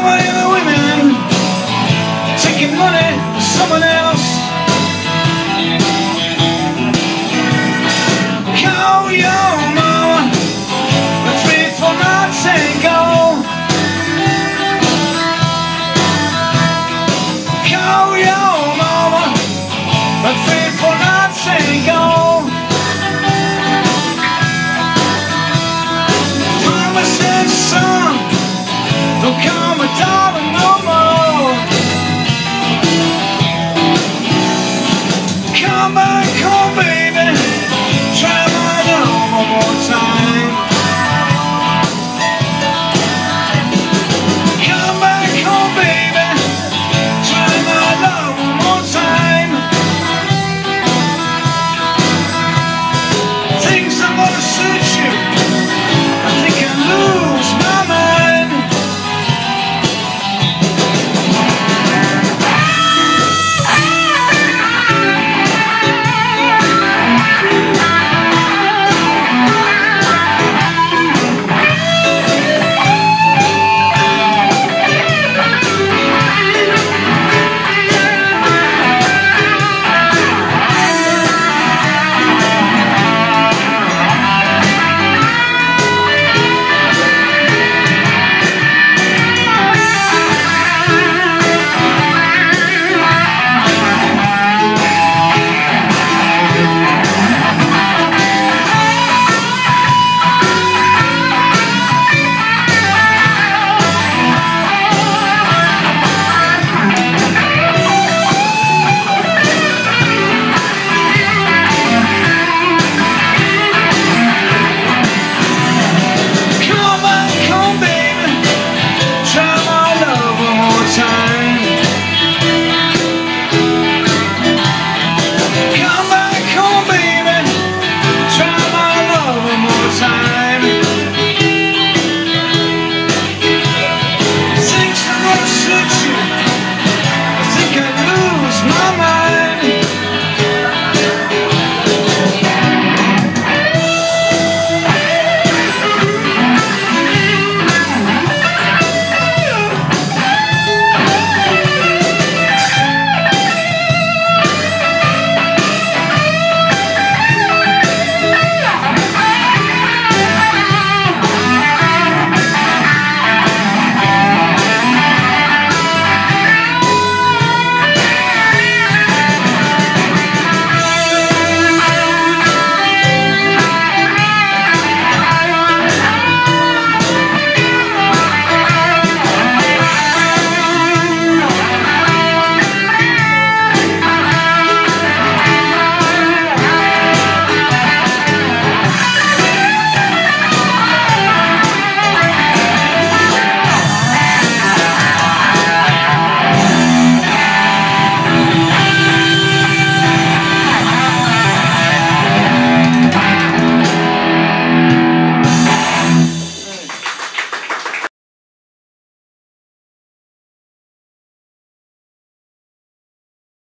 мою